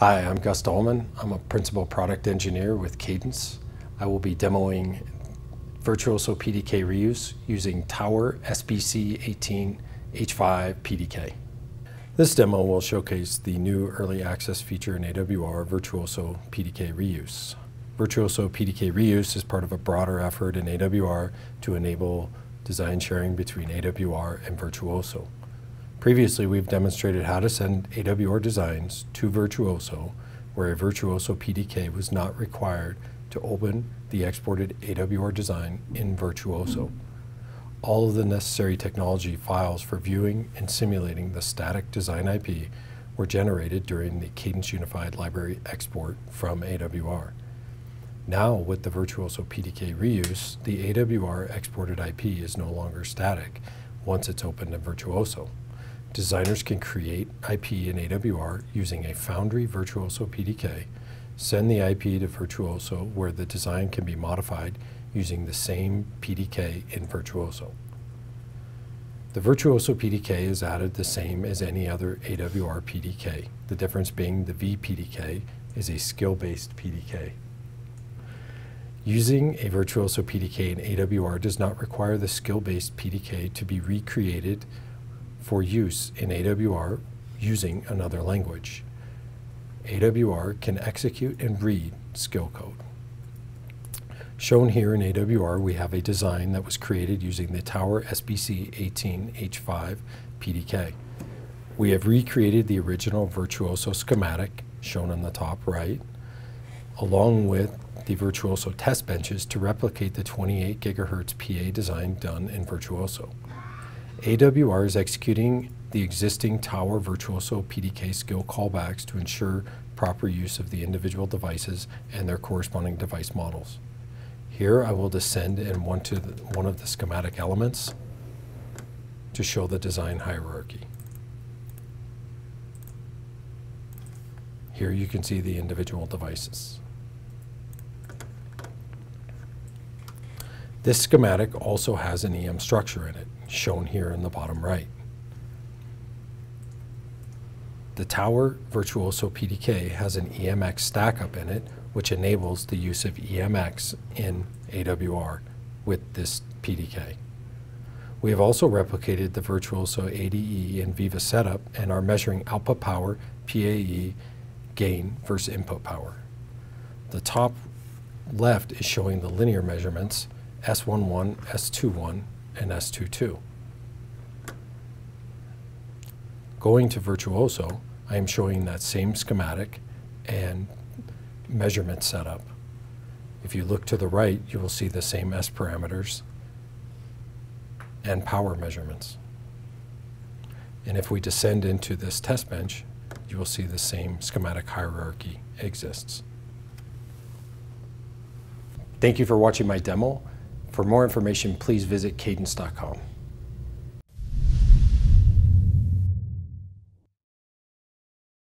Hi, I'm Gus Dahlman. I'm a principal product engineer with Cadence. I will be demoing Virtuoso PDK reuse using Tower SBC18 H5 PDK. This demo will showcase the new early access feature in AWR, Virtuoso PDK Reuse. Virtuoso PDK Reuse is part of a broader effort in AWR to enable design sharing between AWR and Virtuoso. Previously, we've demonstrated how to send AWR designs to Virtuoso, where a Virtuoso PDK was not required to open the exported AWR design in Virtuoso all of the necessary technology files for viewing and simulating the static design IP were generated during the Cadence Unified Library export from AWR. Now, with the Virtuoso PDK reuse, the AWR exported IP is no longer static once it's opened in Virtuoso. Designers can create IP in AWR using a Foundry Virtuoso PDK, send the IP to Virtuoso where the design can be modified using the same PDK in Virtuoso. The Virtuoso PDK is added the same as any other AWR PDK, the difference being the VPDK is a skill-based PDK. Using a Virtuoso PDK in AWR does not require the skill-based PDK to be recreated for use in AWR using another language. AWR can execute and read skill code. Shown here in AWR, we have a design that was created using the Tower SBC 18H5 PDK. We have recreated the original Virtuoso schematic, shown on the top right, along with the Virtuoso test benches to replicate the 28 gigahertz PA design done in Virtuoso. AWR is executing the existing Tower Virtuoso PDK skill callbacks to ensure proper use of the individual devices and their corresponding device models. Here I will descend in one, to the, one of the schematic elements to show the design hierarchy. Here you can see the individual devices. This schematic also has an EM structure in it, shown here in the bottom right. The Tower Virtuoso PDK has an EMX stackup in it which enables the use of EMX in AWR with this PDK. We have also replicated the Virtuoso ADE and Viva setup and are measuring output power, PAE, gain versus input power. The top left is showing the linear measurements S11, S21, and S22. Going to Virtuoso, I am showing that same schematic and measurement setup. If you look to the right, you will see the same S parameters and power measurements. And if we descend into this test bench, you will see the same schematic hierarchy exists. Thank you for watching my demo. For more information, please visit cadence.com.